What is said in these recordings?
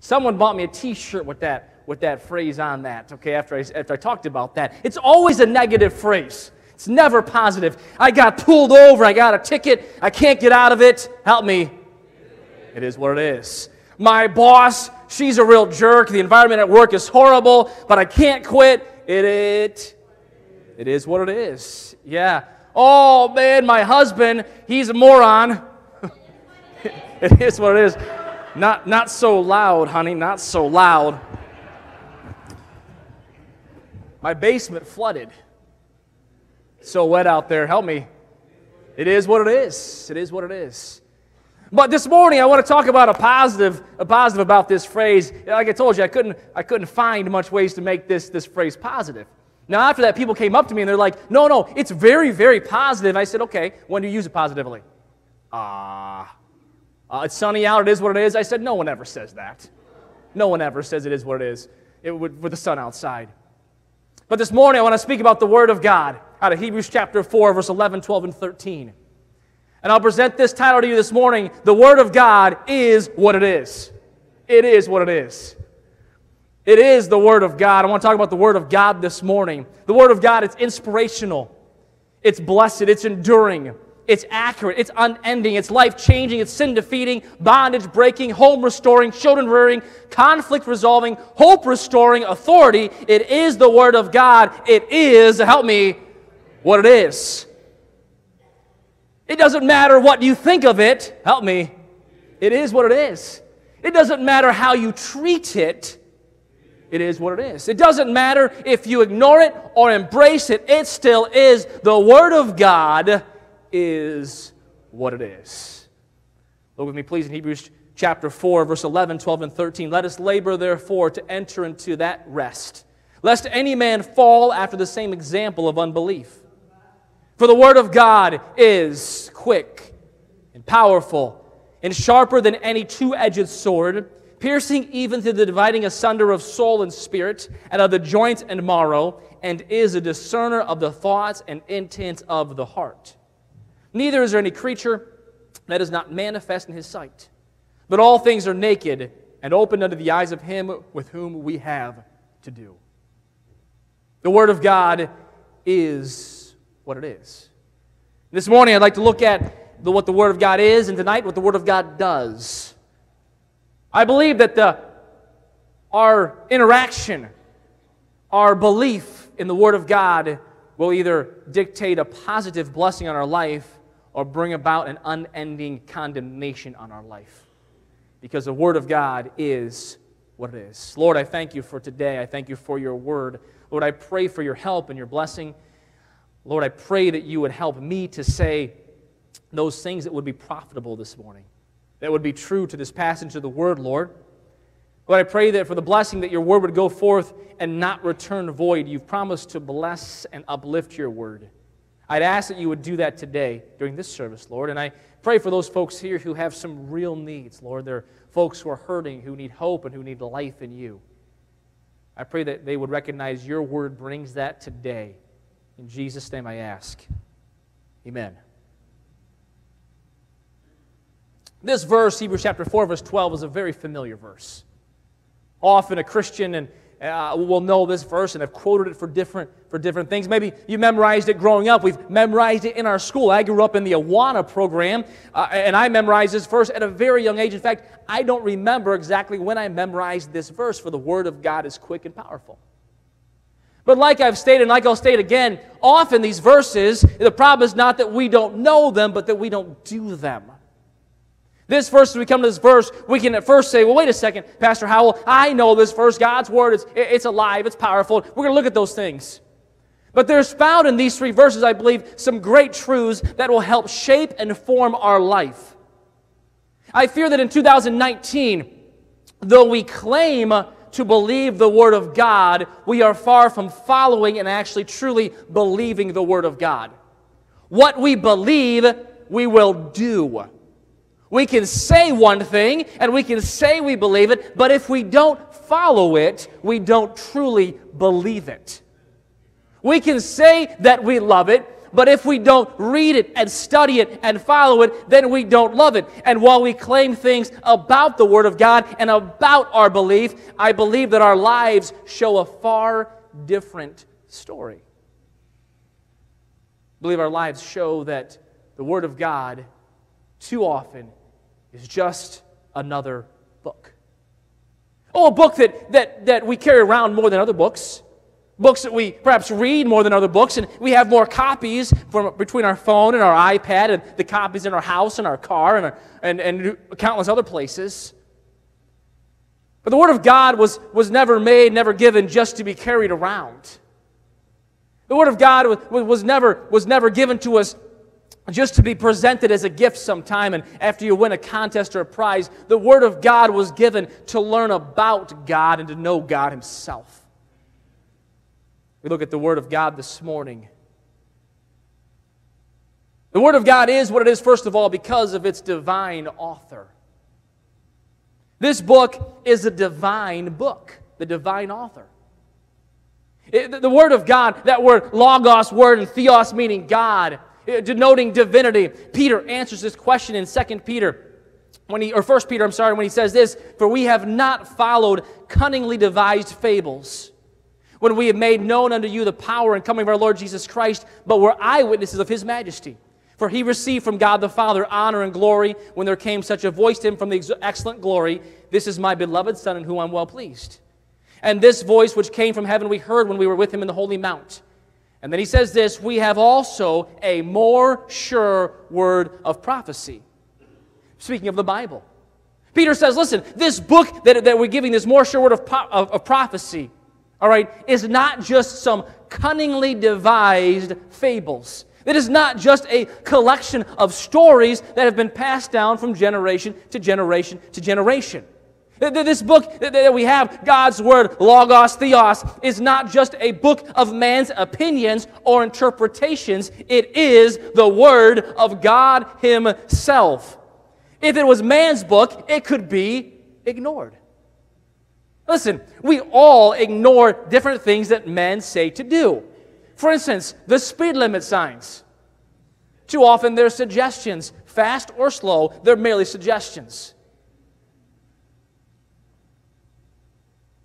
Someone bought me a T-shirt with that with that phrase on that. Okay, after I after I talked about that, it's always a negative phrase. It's never positive. I got pulled over. I got a ticket. I can't get out of it. Help me. It is what it is. My boss, she's a real jerk. The environment at work is horrible, but I can't quit. It it it is what it is. Yeah. Oh man, my husband, he's a moron. it is what it is. Not, not so loud, honey, not so loud. My basement flooded. So wet out there. Help me. It is what it is. It is what it is. But this morning I want to talk about a positive, a positive about this phrase. Like I told you, I couldn't, I couldn't find much ways to make this, this phrase positive. Now after that, people came up to me and they're like, no, no, it's very, very positive. I said, okay, when do you use it positively? Ah. Uh, Uh, it's sunny out, it is what it is. I said, no one ever says that. No one ever says it is what it is it, with, with the sun outside. But this morning, I want to speak about the Word of God out of Hebrews chapter 4, verse 11, 12, and 13. And I'll present this title to you this morning The Word of God is what it is. It is what it is. It is the Word of God. I want to talk about the Word of God this morning. The Word of God, it's inspirational, it's blessed, it's enduring. It's accurate, it's unending, it's life changing, it's sin defeating, bondage breaking, home restoring, children rearing, conflict resolving, hope restoring, authority. It is the Word of God. It is, help me, what it is. It doesn't matter what you think of it, help me, it is what it is. It doesn't matter how you treat it, it is what it is. It doesn't matter if you ignore it or embrace it, it still is the Word of God is what it is. Look with me, please, in Hebrews chapter 4, verse 11, 12, and 13. Let us labor, therefore, to enter into that rest, lest any man fall after the same example of unbelief. For the word of God is quick and powerful and sharper than any two edged sword, piercing even to the dividing asunder of soul and spirit, and of the joints and marrow, and is a discerner of the thoughts and intents of the heart. Neither is there any creature that is not manifest in his sight. But all things are naked and open unto the eyes of him with whom we have to do. The Word of God is what it is. This morning, I'd like to look at the, what the Word of God is, and tonight, what the Word of God does. I believe that the, our interaction, our belief in the Word of God will either dictate a positive blessing on our life or bring about an unending condemnation on our life. Because the Word of God is what it is. Lord, I thank you for today. I thank you for your Word. Lord, I pray for your help and your blessing. Lord, I pray that you would help me to say those things that would be profitable this morning, that would be true to this passage of the Word, Lord. Lord, I pray that for the blessing that your Word would go forth and not return void. You've promised to bless and uplift your Word. I'd ask that you would do that today during this service, Lord. And I pray for those folks here who have some real needs, Lord. They're folks who are hurting, who need hope, and who need life in you. I pray that they would recognize your word brings that today. In Jesus' name I ask. Amen. This verse, Hebrews chapter 4, verse 12, is a very familiar verse. Often a Christian and uh, will know this verse and have quoted it for different, for different things. Maybe you memorized it growing up. We've memorized it in our school. I grew up in the Awana program, uh, and I memorized this verse at a very young age. In fact, I don't remember exactly when I memorized this verse, for the Word of God is quick and powerful. But like I've stated, and like I'll state again, often these verses, the problem is not that we don't know them, but that we don't do them. This verse, as we come to this verse, we can at first say, well, wait a second, Pastor Howell, I know this verse. God's word is it's alive, it's powerful. We're going to look at those things. But there's found in these three verses, I believe, some great truths that will help shape and form our life. I fear that in 2019, though we claim to believe the Word of God, we are far from following and actually truly believing the Word of God. What we believe, we will do. We can say one thing and we can say we believe it, but if we don't follow it, we don't truly believe it. We can say that we love it, But if we don't read it and study it and follow it, then we don't love it. And while we claim things about the Word of God and about our belief, I believe that our lives show a far different story. I believe our lives show that the Word of God too often is just another book. Oh, a book that, that, that we carry around more than other books. Books that we perhaps read more than other books, and we have more copies from between our phone and our iPad, and the copies in our house and our car, and, our, and, and countless other places. But the Word of God was, was never made, never given just to be carried around. The Word of God was, was, never, was never given to us just to be presented as a gift sometime and after you win a contest or a prize. The Word of God was given to learn about God and to know God Himself. We look at the Word of God this morning. The Word of God is what it is, first of all, because of its divine author. This book is a divine book, the divine author. It, the Word of God, that word logos word and theos meaning God, Uh, denoting divinity. Peter answers this question in 2 Peter when he or 1 Peter, I'm sorry, when he says this, for we have not followed cunningly devised fables when we have made known unto you the power and coming of our Lord Jesus Christ, but were eyewitnesses of his majesty. For he received from God the Father honor and glory when there came such a voice to him from the excellent glory, This is my beloved Son in whom I'm well pleased. And this voice which came from heaven we heard when we were with him in the holy mount. And then he says this We have also a more sure word of prophecy. Speaking of the Bible. Peter says, listen, this book that, that we're giving, this more sure word of, of, of prophecy, all right, is not just some cunningly devised fables. It is not just a collection of stories that have been passed down from generation to generation to generation. This book that we have, God's Word, Logos Theos, is not just a book of man's opinions or interpretations. It is the Word of God Himself. If it was man's book, it could be ignored. Listen, we all ignore different things that men say to do. For instance, the speed limit signs. Too often they're suggestions, fast or slow, they're merely suggestions.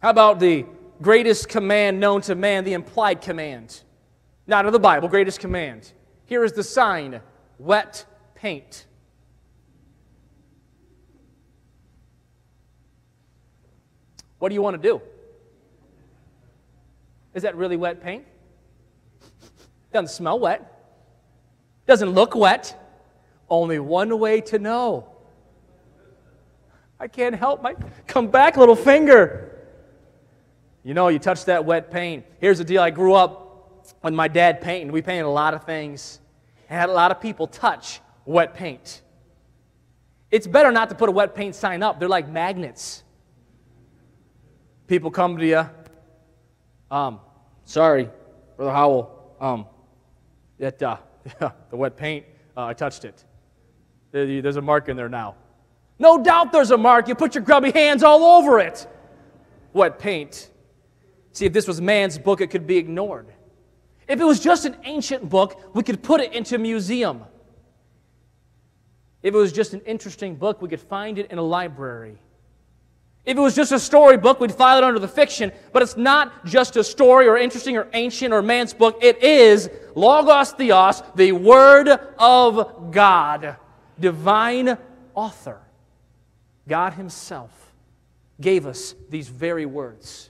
How about the greatest command known to man, the implied command? Not of the Bible, greatest command. Here is the sign wet paint. What do you want to do? Is that really wet paint? Doesn't smell wet. Doesn't look wet. Only one way to know. I can't help my come back, little finger. You know, you touch that wet paint. Here's the deal I grew up with my dad painting. We painted a lot of things. And had a lot of people touch wet paint. It's better not to put a wet paint sign up. They're like magnets. People come to you. Um, sorry, Brother Howell. Um, that uh, the wet paint, uh, I touched it. There's a mark in there now. No doubt there's a mark. You put your grubby hands all over it. Wet paint. See, if this was man's book, it could be ignored. If it was just an ancient book, we could put it into a museum. If it was just an interesting book, we could find it in a library. If it was just a storybook, we'd file it under the fiction, but it's not just a story or interesting or ancient or man's book. It is Logos Theos, the Word of God, divine author. God Himself gave us these very words.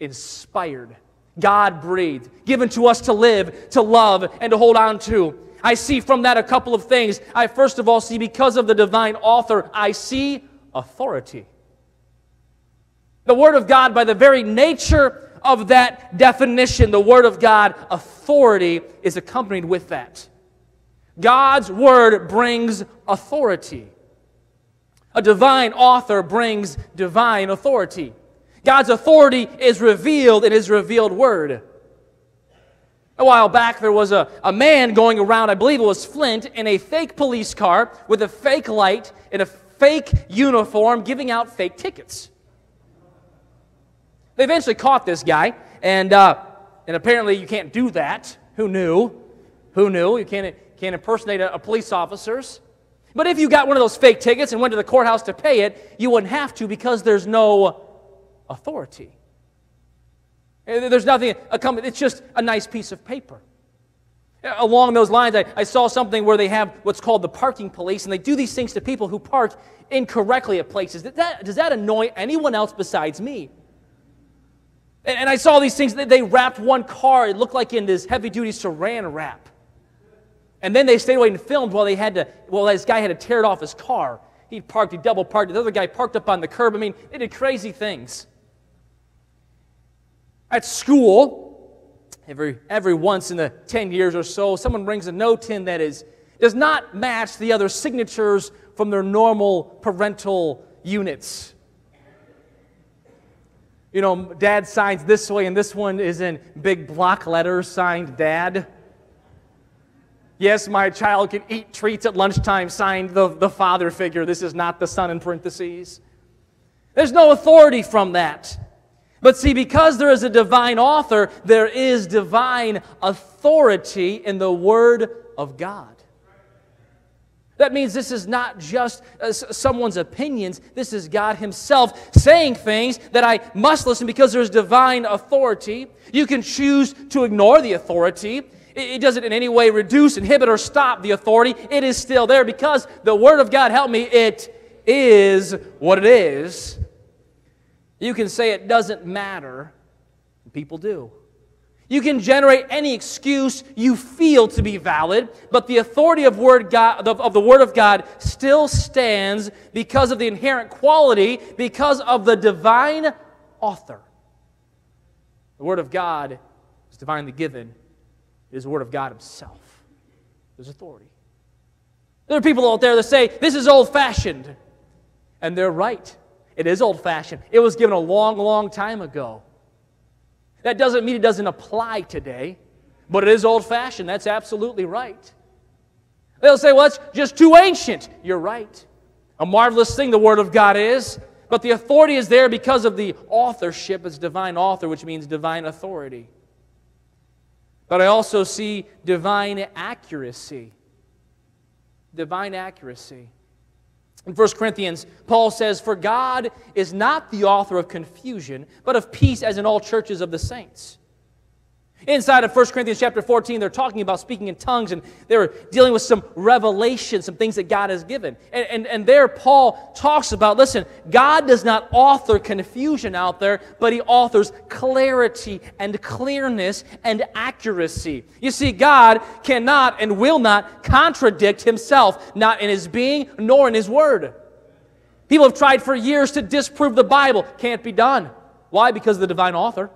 Inspired, God breathed, given to us to live, to love, and to hold on to. I see from that a couple of things. I first of all see because of the divine author, I see authority. The Word of God, by the very nature of that definition, the Word of God, authority is accompanied with that. God's Word brings authority. A divine author brings divine authority. God's authority is revealed in His revealed Word. A while back, there was a, a man going around, I believe it was Flint, in a fake police car with a fake light in a fake uniform giving out fake tickets. They eventually caught this guy, and, uh, and apparently you can't do that. Who knew? Who knew? You can't, can't impersonate a, a police officers. But if you got one of those fake tickets and went to the courthouse to pay it, you wouldn't have to because there's no authority. Eh, there's nothing, it's just a nice piece of paper. Eh, along those lines, I, I saw something where they have what's called the parking police, and they do these things to people who park incorrectly at places. Does that, does that annoy anyone else besides me? And, and I saw these things, they, they wrapped one car, it looked like in this heavy duty saran wrap. And then they stayed away and filmed while they had to, well, this guy had to tear it off his car. He parked, he double parked. The other guy parked up on the curb. I mean, they did crazy things. At school, every, every once in the 10 years or so, someone brings a note in that is, does not match the other signatures from their normal parental units. You know, dad signs this way, and this one is in big block letters signed dad. Yes, my child can eat treats at lunchtime, signed the, the father figure. This is not the son in parentheses. There's no authority from that. But see, because there is a divine author, there is divine authority in the Word of God. That means this is not just uh, someone's opinions. This is God Himself saying things that I must listen because there's divine authority. You can choose to ignore the authority. It doesn't in any way reduce, inhibit, or stop the authority. It is still there because the Word of God, help me, it is what it is. You can say it doesn't matter. People do. You can generate any excuse you feel to be valid, but the authority of, word God, of the Word of God still stands because of the inherent quality, because of the divine author. The Word of God is divinely given, it is the Word of God Himself. There's authority. There are people out there that say, this is old fashioned. And they're right. It is old fashioned. It was given a long, long time ago. That doesn't mean it doesn't apply today, but it is old fashioned. That's absolutely right. They'll say, well, it's just too ancient. You're right. A marvelous thing the Word of God is, but the authority is there because of the authorship as divine author, which means divine authority. But I also see divine accuracy. Divine accuracy. In 1 Corinthians, Paul says, For God is not the author of confusion, but of peace, as in all churches of the saints. Inside of 1 Corinthians chapter 14, they're talking about speaking in tongues and they're dealing with some revelation, some things that God has given. And, and, and there, Paul talks about listen, God does not author confusion out there, but he authors clarity and clearness and accuracy. You see, God cannot and will not contradict himself, not in his being nor in his word. People have tried for years to disprove the Bible. Can't be done. Why? Because of the divine author.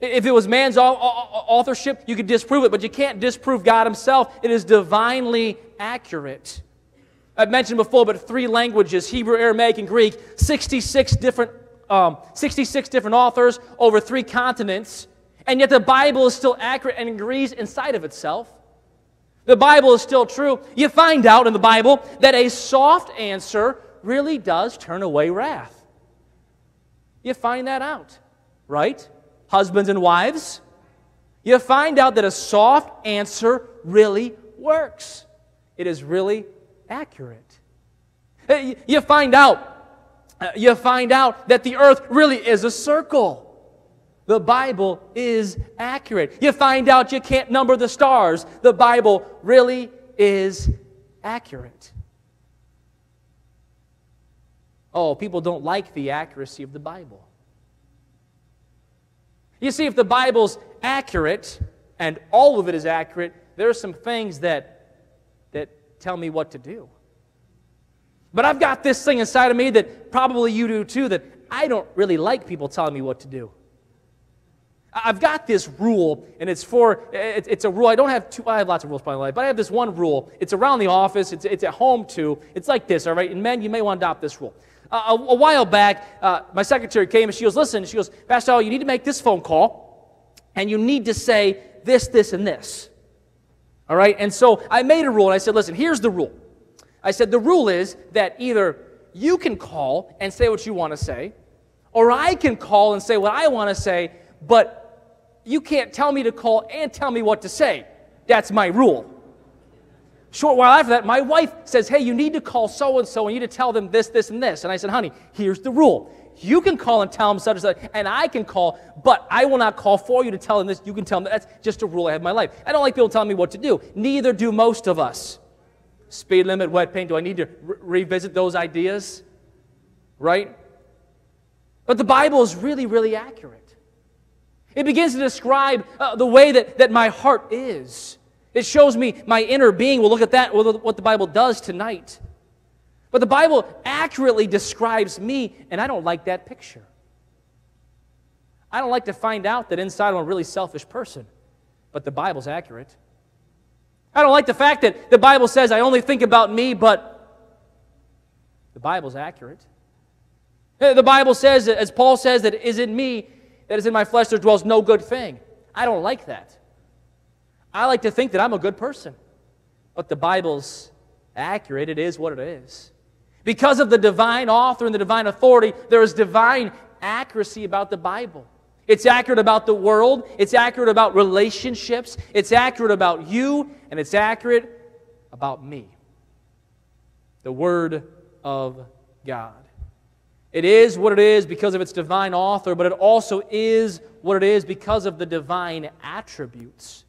If it was man's authorship, you could disprove it, but you can't disprove God Himself. It is divinely accurate. I've mentioned before, but three languages Hebrew, Aramaic, and Greek, 66 different, um, 66 different authors over three continents, and yet the Bible is still accurate and agrees inside of itself. The Bible is still true. You find out in the Bible that a soft answer really does turn away wrath. You find that out, right? Husbands and wives, you find out that a soft answer really works. It is really accurate. You find out uh, you find out that the earth really is a circle. The Bible is accurate. You find out you can't number the stars. The Bible really is accurate. Oh, people don't like the accuracy of the Bible. You see, if the Bible's accurate, and all of it is accurate, there are some things that, that tell me what to do. But I've got this thing inside of me that probably you do too, that I don't really like people telling me what to do. I've got this rule, and it's for, it's a rule. I don't have two, I have lots of rules in my life, but I have this one rule. It's around the office, it's, it's at home too. It's like this, all right? And men, you may want to adopt this rule. Uh, a, a, while back, uh, my secretary came and she goes, Listen, she goes, Pastor Howell, you need to make this phone call and you need to say this, this, and this. All right? And so I made a rule and I said, Listen, here's the rule. I said, The rule is that either you can call and say what you want to say, or I can call and say what I want to say, but you can't tell me to call and tell me what to say. That's my rule. Short while after that, my wife says, Hey, you need to call so and so and you need to tell them this, this, and this. And I said, Honey, here's the rule. You can call and tell them such and such, and I can call, but I will not call for you to tell them this. You can tell them that's just a rule I have in my life. I don't like people telling me what to do. Neither do most of us. Speed limit, wet paint. Do I need to re- revisit those ideas? Right? But the Bible is really, really accurate. It begins to describe uh, the way that, that my heart is. It shows me my inner being. We'll look at that, what the Bible does tonight. But the Bible accurately describes me, and I don't like that picture. I don't like to find out that inside I'm a really selfish person, but the Bible's accurate. I don't like the fact that the Bible says I only think about me, but the Bible's accurate. Eh, the Bible says, as Paul says, that is in me, that is in my flesh, there dwells no good thing. I don't like that. I like to think that I'm a good person. But the Bible's accurate. It is what it is. Because of the divine author and the divine authority, there is divine accuracy about the Bible. It's accurate about the world, it's accurate about relationships, it's accurate about you, and it's accurate about me. The Word of God. It is what it is because of its divine author, but it also is what it is because of the divine attributes.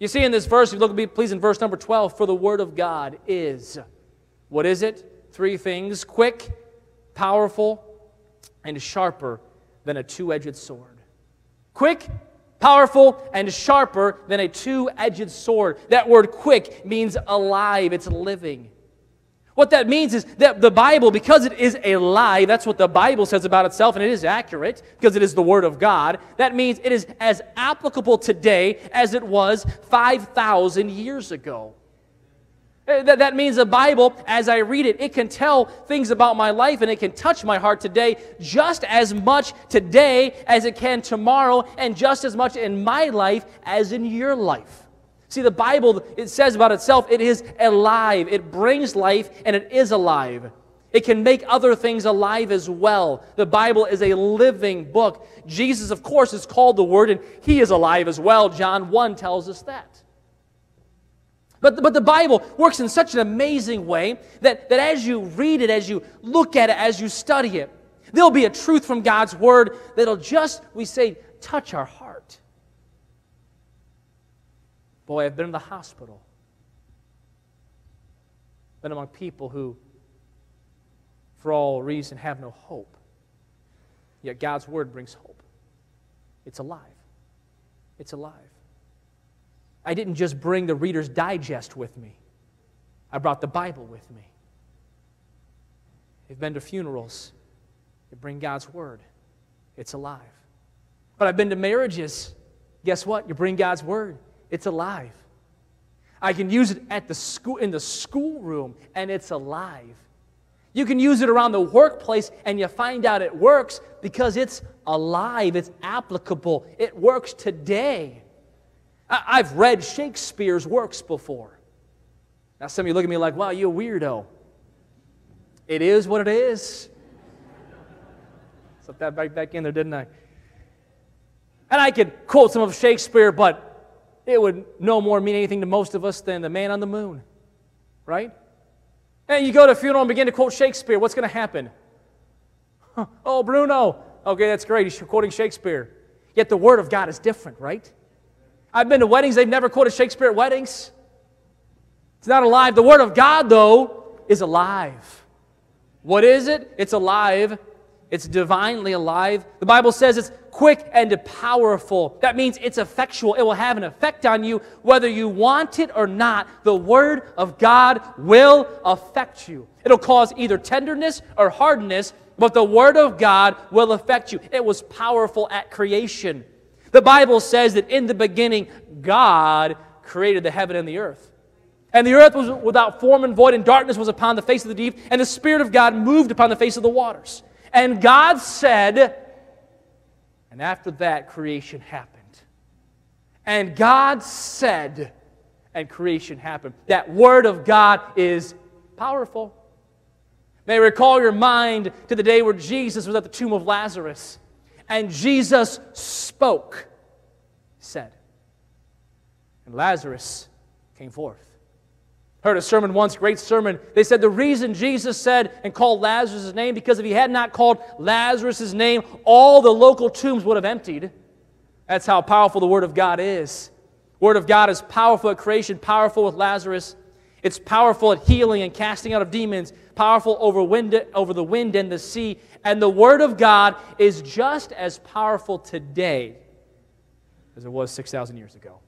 You see in this verse, if you look at me, please, in verse number 12, for the Word of God is. What is it? Three things quick, powerful, and sharper than a two edged sword. Quick, powerful, and sharper than a two edged sword. That word quick means alive, it's living. What that means is that the Bible, because it is alive, that's what the Bible says about itself, and it is accurate because it is the Word of God. That means it is as applicable today as it was 5,000 years ago. Uh, that means the Bible, as I read it, it can tell things about my life and it can touch my heart today just as much today as it can tomorrow, and just as much in my life as in your life. See, the Bible, it says about itself, it is alive. It brings life and it is alive. It can make other things alive as well. The Bible is a living book. Jesus, of course, is called the Word, and He is alive as well. John 1 tells us that. But, but the Bible works in such an amazing way that, that as you read it, as you look at it, as you study it, there'll be a truth from God's Word that'll just, we say, touch our heart. Boy, I've been in the hospital, been among people who, for all reason, have no hope. Yet God's Word brings hope. It's alive. It's alive. I didn't just bring the Reader's Digest with me, I brought the Bible with me. I've been to funerals, you bring God's Word, it's alive. But I've been to marriages, guess what? You bring God's Word, it's alive. I can use it at the school in the schoolroom and it's alive. You can use it around the workplace and you find out it works because it's alive, it's applicable, it works today. I've read Shakespeare's works before. Now, some of you look at me like, wow, you're a weirdo. It is what it is. Slipped that right back in there, didn't I? And I could quote some of Shakespeare, but it would no more mean anything to most of us than the man on the moon, right? And you go to a funeral and begin to quote Shakespeare, what's going to happen? Huh. Oh, Bruno. Okay, that's great. He's quoting Shakespeare. Yet the Word of God is different, right? I've been to weddings, they've never quoted Shakespeare at weddings. It's not alive. The Word of God, though, is alive. What is it? It's alive. It's divinely alive. The Bible says it's quick and powerful. That means it's effectual. It will have an effect on you whether you want it or not. The Word of God will affect you. It'll cause either tenderness or hardness, but the Word of God will affect you. It was powerful at creation. The Bible says that in the beginning, God created the heaven and the earth. And the earth was without form and void, and darkness was upon the face of the deep, and the Spirit of God moved upon the face of the waters. And God said, and after that, creation happened. And God said, and creation happened. That word of God is powerful. May recall your mind to the day where Jesus was at the tomb of Lazarus. And Jesus spoke, said. and Lazarus came forth. Heard a sermon once, great sermon. They said the reason Jesus said and called Lazarus' name, because if he had not called Lazarus' name, all the local tombs would have emptied. That's how powerful the Word of God is. Word of God is powerful at creation, powerful with Lazarus. It's powerful at healing and casting out of demons, powerful over, wind, over the wind and the sea. And the Word of God is just as powerful today as it was 6,000 years ago.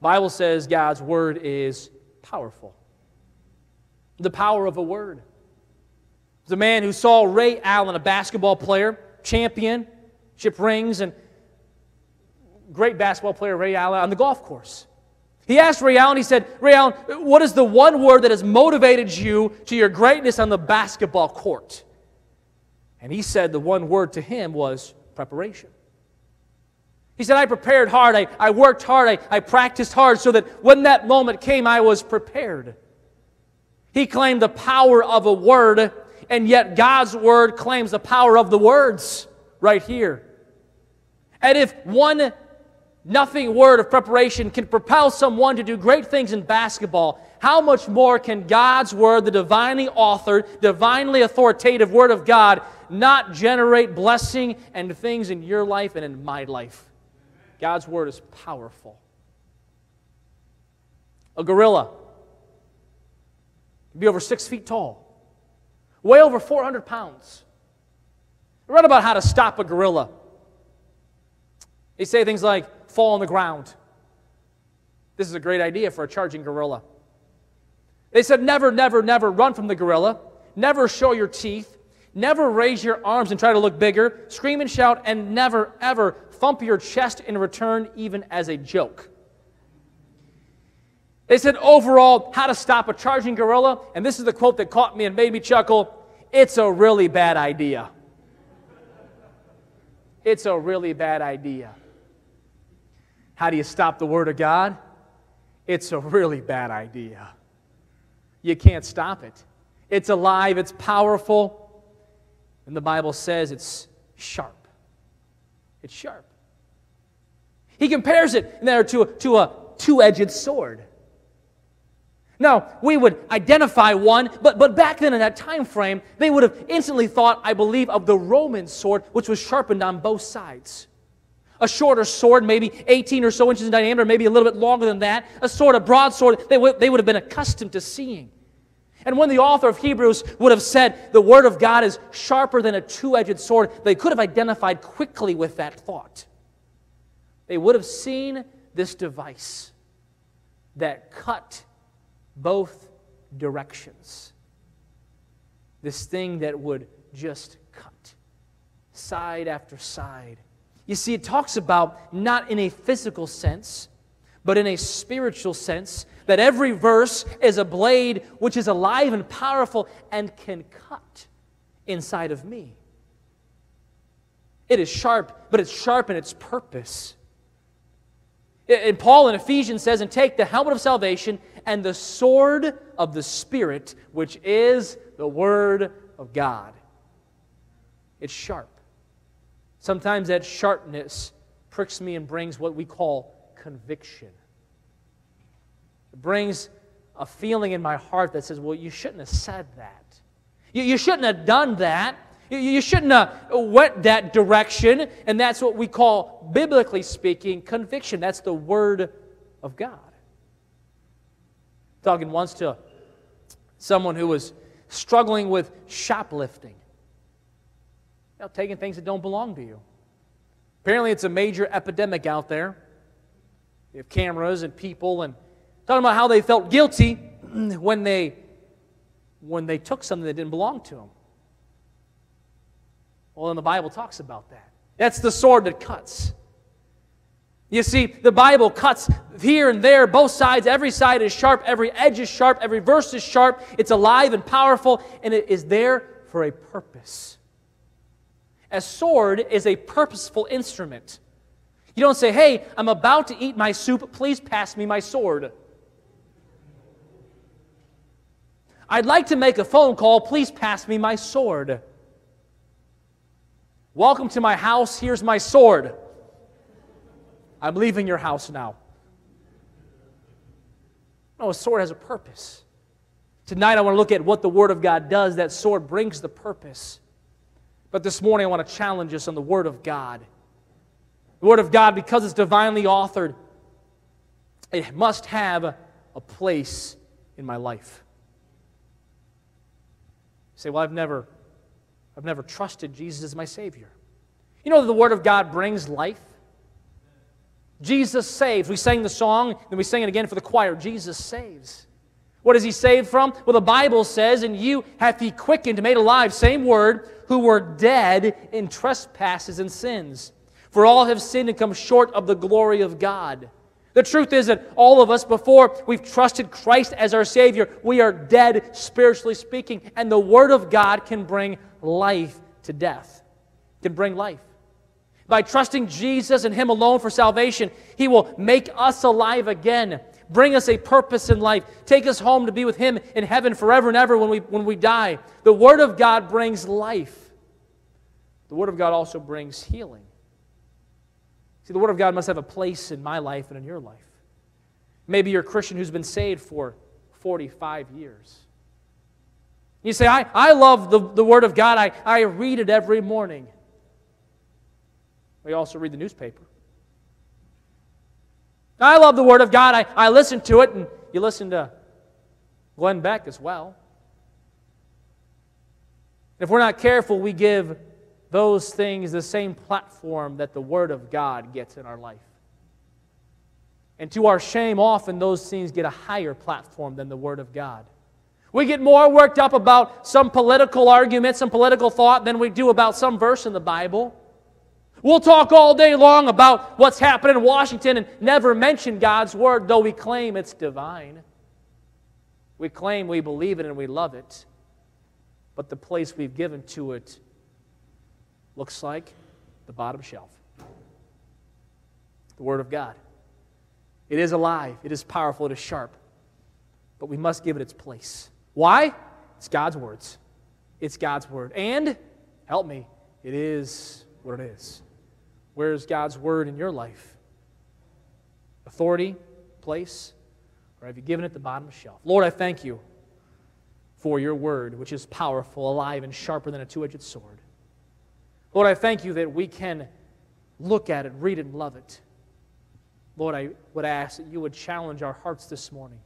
Bible says God's Word is powerful. The power of a word. The man who saw Ray Allen, a basketball player, champion, ship rings, and great basketball player, Ray Allen, on the golf course. He asked Ray Allen, he said, Ray Allen, what is the one word that has motivated you to your greatness on the basketball court? And he said the one word to him was preparation. He said, I prepared hard, I, I worked hard, I, I practiced hard so that when that moment came, I was prepared. He claimed the power of a word, and yet God's word claims the power of the words right here. And if one nothing word of preparation can propel someone to do great things in basketball, how much more can God's word, the divinely authored, divinely authoritative word of God, not generate blessing and things in your life and in my life? God's word is powerful. A gorilla can be over six feet tall, weigh over 400 pounds. I read about how to stop a gorilla. They say things like fall on the ground. This is a great idea for a charging gorilla. They said never, never, never run from the gorilla, never show your teeth, never raise your arms and try to look bigger, scream and shout, and never, ever thump your chest in return, even as a joke. They said overall, how to stop a charging gorilla, and this is the quote that caught me and made me chuckle it's a really bad idea. It's a really bad idea. How do you stop the Word of God? It's a really bad idea. You can't stop it. It's alive, it's powerful, and the Bible says it's sharp. It's sharp. He compares it there to, to a two edged sword. Now, we would identify one, but, but back then in that time frame, they would have instantly thought, I believe, of the Roman sword, which was sharpened on both sides. A shorter sword, maybe 18 or so inches in diameter, maybe a little bit longer than that. A sword, a broadsword, they would, they would have been accustomed to seeing. And when the author of Hebrews would have said the Word of God is sharper than a two edged sword, they could have identified quickly with that thought they would have seen this device that cut both directions. This thing that would just cut side after side. You see, it talks about not in a physical sense, but in a spiritual sense, that every verse is a blade which is alive and powerful and can cut inside of me. It is sharp, but it's sharp in its purpose. And Paul in Ephesians says, and take the helmet of salvation and the sword of the Spirit, which is the Word of God. It's sharp. Sometimes that sharpness pricks me and brings what we call conviction. It brings a feeling in my heart that says, well, you shouldn't have said that. You, you shouldn't have done that. You shouldn't uh, have went that direction, and that's what we call, biblically speaking, conviction. That's the Word of God. Talking once to someone who was struggling with shoplifting, you know, taking things that don't belong to you. Apparently, it's a major epidemic out there. You have cameras and people, and talking about how they felt guilty when they when they took something that didn't belong to them. Well, then the Bible talks about that. That's the sword that cuts. You see, the Bible cuts here and there, both sides. Every side is sharp, every edge is sharp, every verse is sharp. It's alive and powerful, and it is there for a purpose. A sword is a purposeful instrument. You don't say, hey, I'm about to eat my soup, please pass me my sword. I'd like to make a phone call, please pass me my sword. Welcome to my house. Here's my sword. I'm leaving your house now. No, a sword has a purpose. Tonight, I want to look at what the Word of God does. That sword brings the purpose. But this morning, I want to challenge us on the Word of God. The Word of God, because it's divinely authored, it must have a place in my life. You say, Well, I've never, I've never trusted Jesus as my Savior. You know the Word of God brings life? Jesus saves. We sang the song, then we sang it again for the choir. Jesus saves. What is he saved from? Well, the Bible says, And you hath he quickened, made alive, same word, who were dead in trespasses and sins. For all have sinned and come short of the glory of God. The truth is that all of us, before we've trusted Christ as our Savior, we are dead, spiritually speaking, and the Word of God can bring life to death, can bring life. By trusting Jesus and Him alone for salvation, He will make us alive again, bring us a purpose in life, take us home to be with Him in heaven forever and ever when we, when we die. The Word of God brings life. The Word of God also brings healing. See, the Word of God must have a place in my life and in your life. Maybe you're a Christian who's been saved for 45 years. You say, I, I love the, the Word of God, I, I read it every morning. We also read the newspaper. I love the Word of God. I, I listen to it, and you listen to Glenn Beck as well. If we're not careful, we give those things the same platform that the Word of God gets in our life. And to our shame, often those things get a higher platform than the Word of God. We get more worked up about some political argument, some political thought, than we do about some verse in the Bible. We'll talk all day long about what's happening in Washington and never mention God's Word, though we claim it's divine. We claim we believe it and we love it, but the place we've given to it looks like the bottom shelf. The Word of God. It is alive, it is powerful, it is sharp, but we must give it its place. Why? It's God's words. It's God's Word. And, help me, it is what it is. Where's God's word in your life? Authority, place, or have you given it the bottom shelf? Lord, I thank you for your word, which is powerful, alive, and sharper than a two edged sword. Lord, I thank you that we can look at it, read it, and love it. Lord, I would ask that you would challenge our hearts this morning.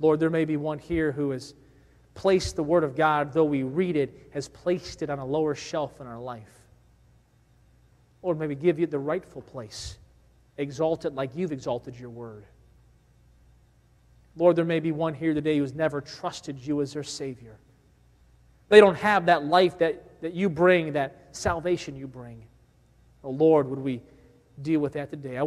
Lord, there may be one here who has placed the Word of God, though we read it, has placed it on a lower shelf in our life. Lord, maybe give you the rightful place. Exalt it like you've exalted your word. Lord, there may be one here today who's never trusted you as their Savior. They don't have that life that, that you bring, that salvation you bring. Oh, Lord, would we deal with that today? I